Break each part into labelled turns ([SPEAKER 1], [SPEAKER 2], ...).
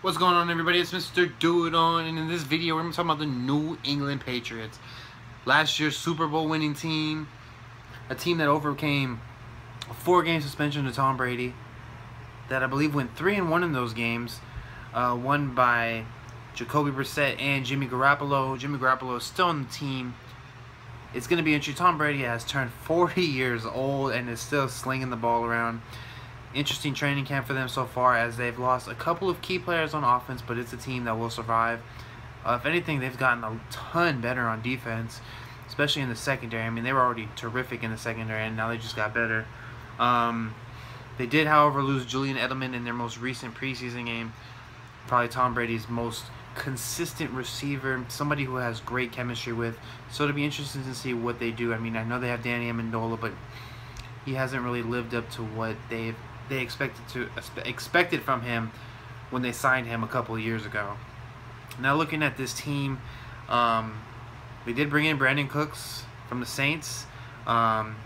[SPEAKER 1] What's going on everybody, it's Mr. Do It On and in this video we're going to talk about the New England Patriots. Last year's Super Bowl winning team, a team that overcame a four game suspension to Tom Brady that I believe went 3 and 1 in those games, uh, won by Jacoby Brissett and Jimmy Garoppolo. Jimmy Garoppolo is still on the team. It's going to be interesting. Tom Brady has turned 40 years old and is still slinging the ball around interesting training camp for them so far as they've lost a couple of key players on offense, but it's a team that will survive. Uh, if anything, they've gotten a ton better on defense, especially in the secondary. I mean, they were already terrific in the secondary, and now they just got better. Um, they did, however, lose Julian Edelman in their most recent preseason game. Probably Tom Brady's most consistent receiver, somebody who has great chemistry with. So it'll be interesting to see what they do. I mean, I know they have Danny Amendola, but he hasn't really lived up to what they've they expected to expected from him when they signed him a couple years ago. Now looking at this team, um, they did bring in Brandin Cooks from the Saints. Um,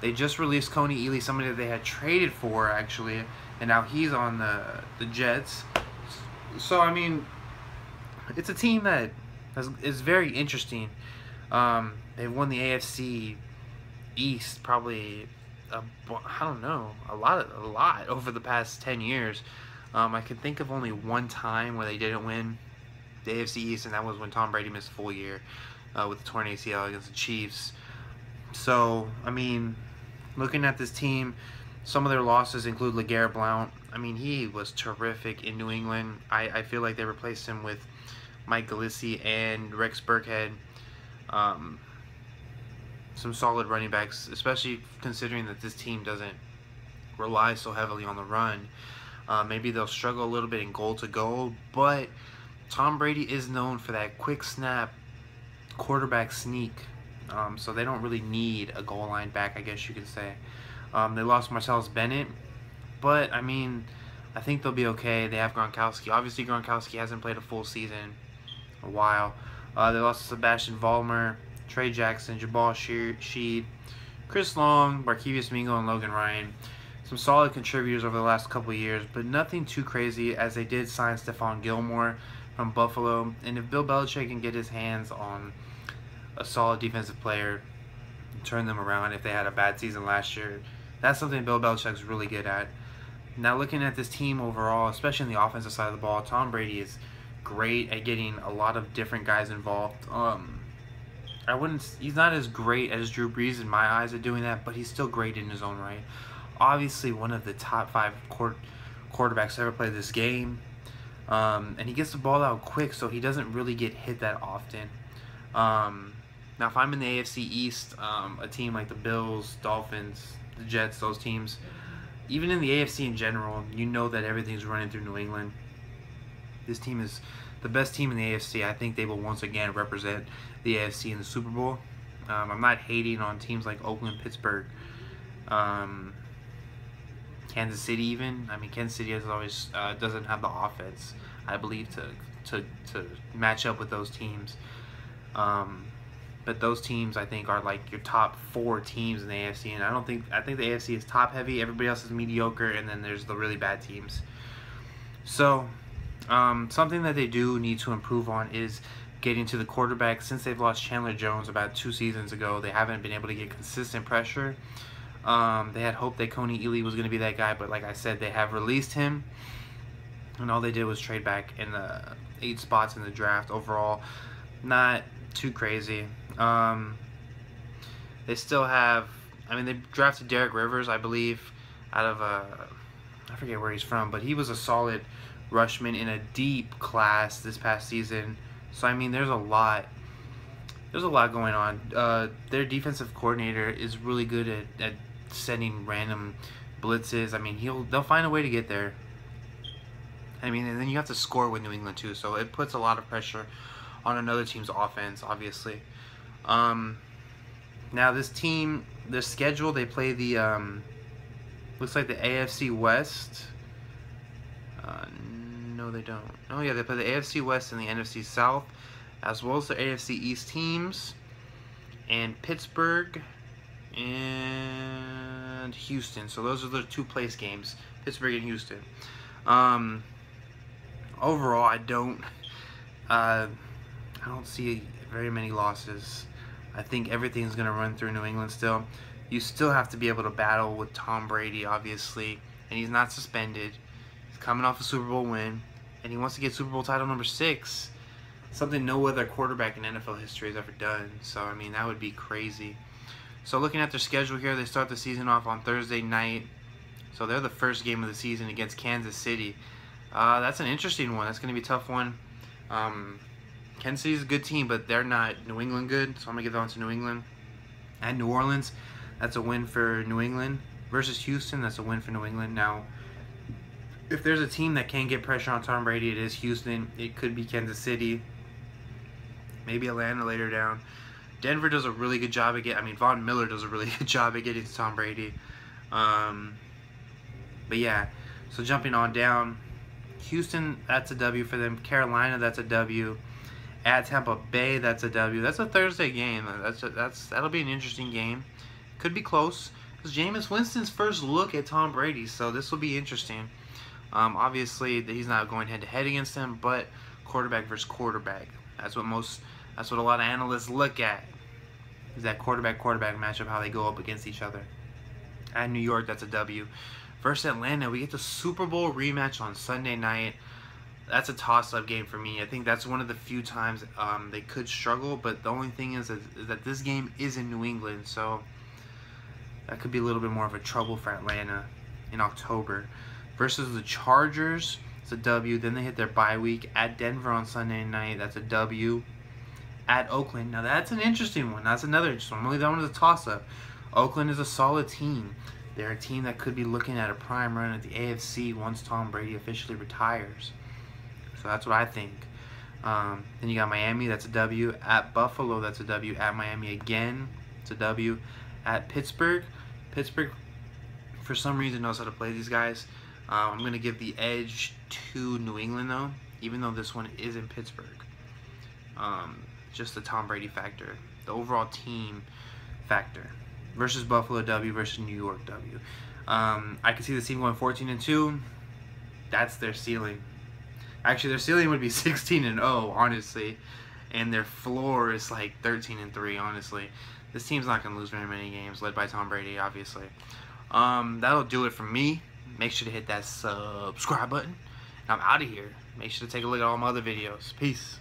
[SPEAKER 1] they just released Kony Ealy, somebody that they had traded for actually, and now he's on the the Jets. So I mean, it's a team that has, is very interesting. Um, they've won the AFC East probably a, I don't know, a lot, a lot over the past 10 years. Um, I can think of only one time where they didn't win the AFC East, and that was when Tom Brady missed a full year uh, with the torn ACL against the Chiefs. So, I mean, looking at this team, some of their losses include LeGarrette Blount. I mean, he was terrific in New England. I, I feel like they replaced him with Mike Gillislee and Rex Burkhead. Um, some solid running backs, especially considering that this team doesn't rely so heavily on the run. Uh, maybe they'll struggle a little bit in goal to goal, but Tom Brady is known for that quick snap quarterback sneak. Um, so they don't really need a goal line back, I guess you could say. Um, they lost Martellus Bennett, but I mean, I think they'll be okay. They have Gronkowski. Obviously, Gronkowski hasn't played a full season a while. Uh, they lost Sebastian Vollmer. Trey Jackson, Jabaal Sheard, Chris Long, Barkevious Mingo, and Logan Ryan. Some solid contributors over the last couple years, but nothing too crazy as they did sign Stephon Gilmore from Buffalo. And if Bill Belichick can get his hands on a solid defensive player, turn them around if they had a bad season last year, that's something Bill Belichick's really good at. Now looking at this team overall, especially in the offensive side of the ball, Tom Brady is great at getting a lot of different guys involved. Um, I wouldn't. He's not as great as Drew Brees in my eyes at doing that, but he's still great in his own right. Obviously, one of the top five court, quarterbacks ever play this game, um, and he gets the ball out quick, so he doesn't really get hit that often. Um, now, if I'm in the AFC East, um, a team like the Bills, Dolphins, the Jets, those teams, even in the AFC in general, you know that everything's running through New England. This team is the best team in the AFC. I think they will once again represent the AFC in the Super Bowl. Um, I'm not hating on teams like Oakland, Pittsburgh, um, Kansas City. Even I mean, Kansas City has always uh, doesn't have the offense, I believe, to to to match up with those teams. Um, but those teams, I think, are like your top four teams in the AFC, and I don't think I think the AFC is top heavy. Everybody else is mediocre, and then there's the really bad teams. So um, something that they do need to improve on is getting to the quarterback. Since they've lost Chandler Jones about two seasons ago, they haven't been able to get consistent pressure. Um, they had hoped that Kony Ealy was going to be that guy, but like I said, they have released him. And all they did was trade back in the eight spots in the draft overall. Not too crazy. Um, they still have, I mean, they drafted Derek Rivers, I believe, out of, uh, I forget where he's from, but he was a solid Rushman in a deep class this past season. So I mean, there's a lot. There's a lot going on. Uh, their defensive coordinator is really good at, at sending random blitzes. I mean, he'll they'll find a way to get there. I mean, and then you have to score with New England too, so it puts a lot of pressure on another team's offense, obviously. Um, now this team, the schedule they play the um, looks like the AFC West. Uh, no, they don't. Oh, yeah, they play the AFC West and the NFC South, as well as the AFC East teams, and Pittsburgh and Houston. So those are the two place games, Pittsburgh and Houston. Um, overall, I don't. Uh, I don't see very many losses. I think everything's gonna run through New England still. You still have to be able to battle with Tom Brady, obviously, and he's not suspended. He's coming off a Super Bowl win, and he wants to get Super Bowl title number six. Something no other quarterback in NFL history has ever done. So I mean, that would be crazy. So looking at their schedule here, they start the season off on Thursday night. So they're the first game of the season against Kansas City. Uh, that's an interesting one. That's going to be a tough one. Um, Kansas City's a good team, but they're not New England good. So I'm going to give that one to New England. And New Orleans, that's a win for New England. Versus Houston, that's a win for New England. Now, if there's a team that can get pressure on Tom Brady, it is Houston. It could be Kansas City. Maybe Atlanta later down. Denver does a really good job of getting. I mean, Von Miller does a really good job of getting to Tom Brady. Um, but yeah, so jumping on down, Houston, that's a W for them. Carolina, that's a W. At Tampa Bay, that's a W. That's a Thursday game. That's a, that's that'll be an interesting game. Could be close. It's Jameis Winston's first look at Tom Brady, so this will be interesting. Um, obviously, he's not going head to head against him, but quarterback versus quarterback. That's what most. That's what a lot of analysts look at. Is that quarterback quarterback matchup how they go up against each other. At New York, that's a W. Versus Atlanta, we get the Super Bowl rematch on Sunday night. That's a toss-up game for me. I think that's one of the few times um, they could struggle, but the only thing is, that this game is in New England, so that could be a little bit more of a trouble for Atlanta in October. Versus the Chargers, it's a W. Then they hit their bye week at Denver on Sunday night. That's a W. At Oakland. Now that's an interesting one. That's another interesting one. I'm that one is a toss-up. Oakland is a solid team. They're a team that could be looking at a prime run at the AFC once Tom Brady officially retires. So that's what I think. Um, then you got Miami, that's a W. At Buffalo, that's a W. At Miami again, it's a W. At Pittsburgh, Pittsburgh, for some reason, knows how to play these guys. Um, I'm going to give the edge to New England, though, even though this one is in Pittsburgh. Um, just the Tom Brady factor, the overall team factor versus Buffalo W versus New York W. Um, I can see the team going 14 and 2. That's their ceiling. Actually, their ceiling would be 16 and 0, honestly, and their floor is like 13 and 3. Honestly, this team's not gonna lose very many games, led by Tom Brady, obviously. Um, that'll do it for me. Make sure to hit that subscribe button. And I'm out of here. Make sure to take a look at all my other videos. Peace.